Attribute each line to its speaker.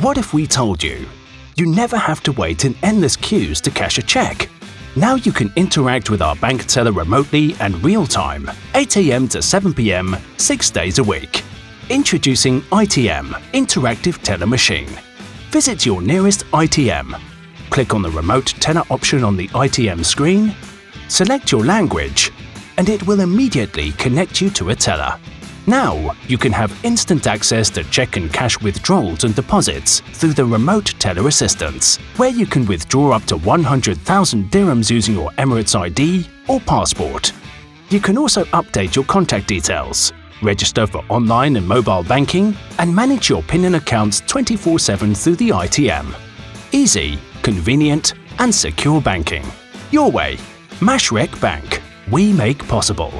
Speaker 1: What if we told you you never have to wait in endless queues to cash a check? Now you can interact with our bank teller remotely and real-time, 8am to 7pm, 6 days a week. Introducing ITM, Interactive Teller Machine. Visit your nearest ITM. Click on the remote teller option on the ITM screen, select your language, and it will immediately connect you to a teller. Now, you can have instant access to check and cash withdrawals and deposits through the remote teller assistance, where you can withdraw up to 100,000 dirhams using your Emirates ID or passport. You can also update your contact details, register for online and mobile banking, and manage your PIN and accounts 24-7 through the ITM. Easy, convenient, and secure banking. Your way. Mashreq Bank. We make possible.